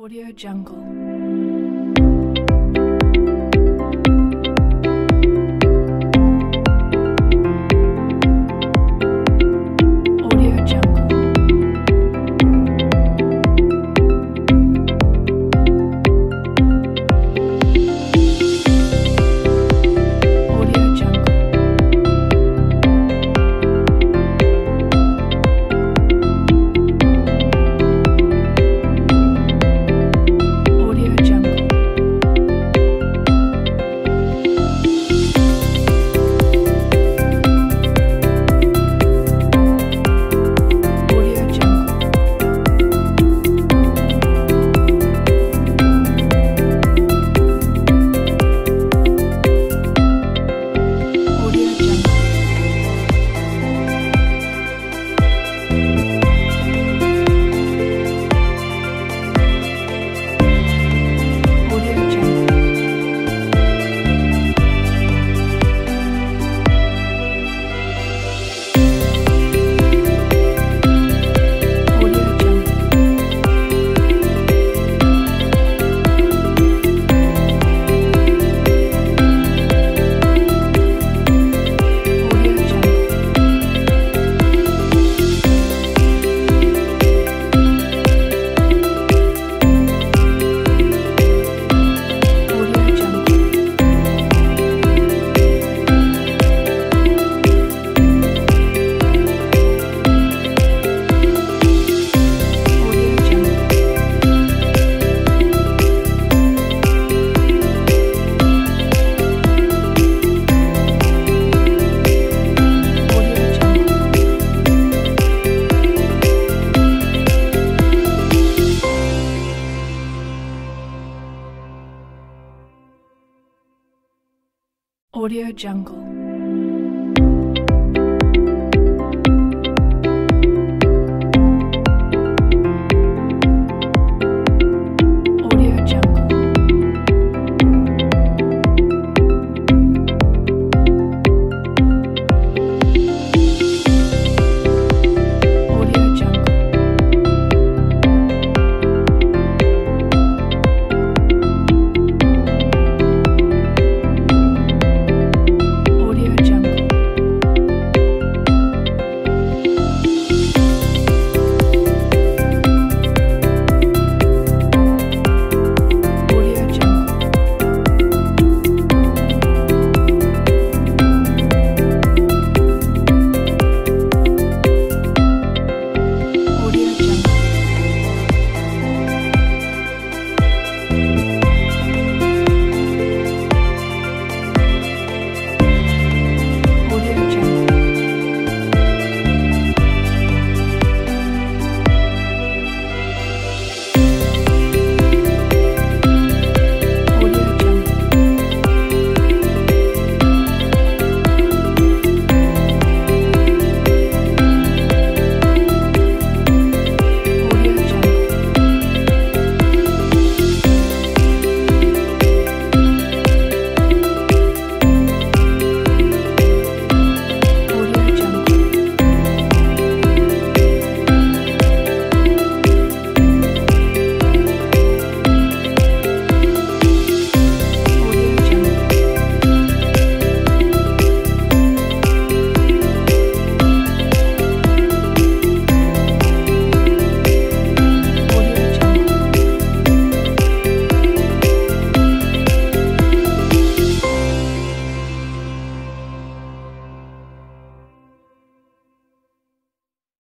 Audio Jungle. Audio Jungle.